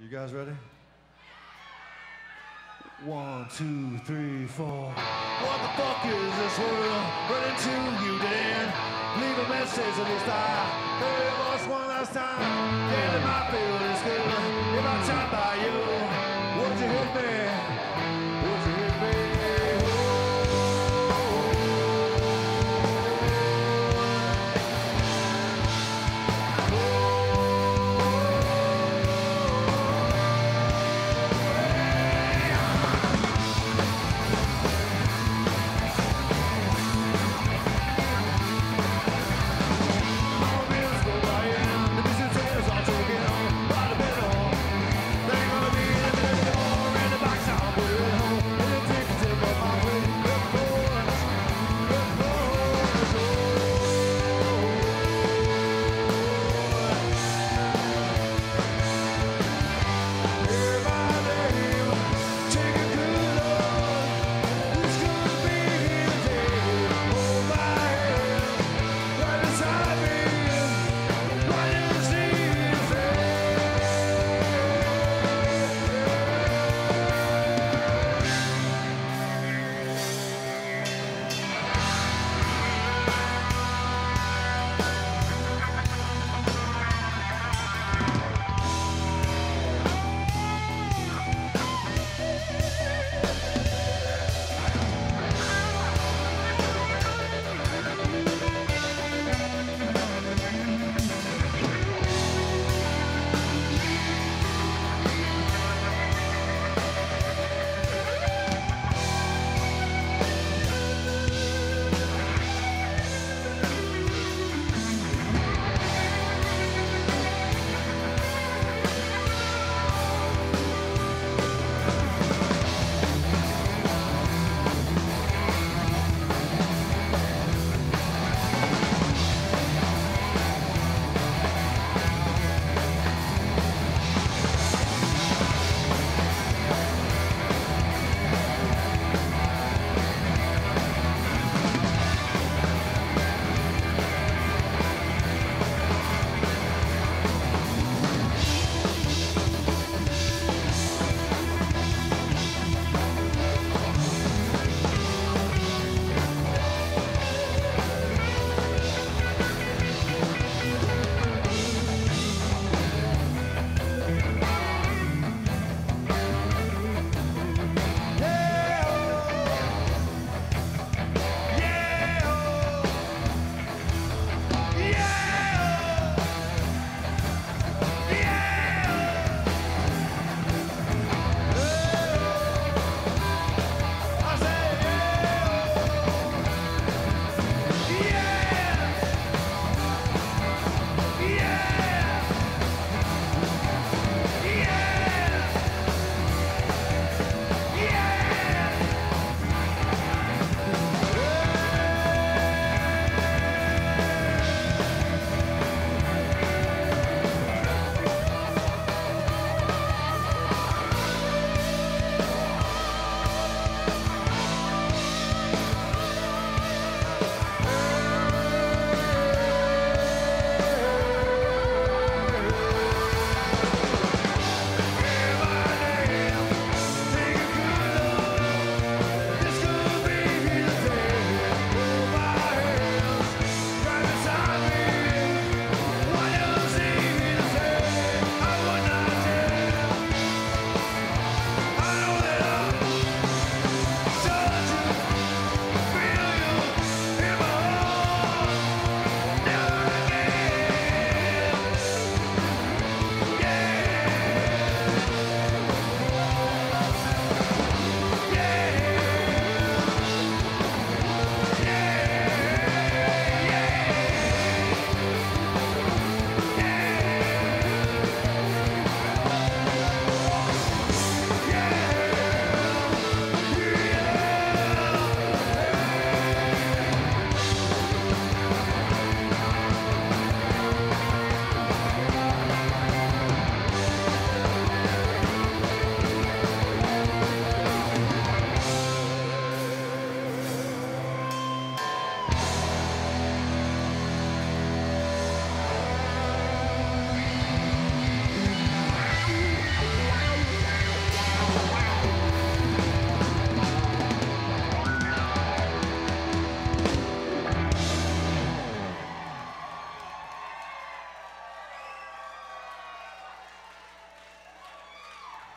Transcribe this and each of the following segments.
You guys ready? One, two, three, four. What the fuck is this world running to you, Dan? Leave a message at least I heard your voice one last time. Yeah, it might feel good if I try by you. Would you hit me? yeah!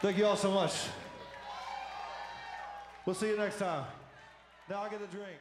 Thank you all so much. We'll see you next time. Now I get a drink.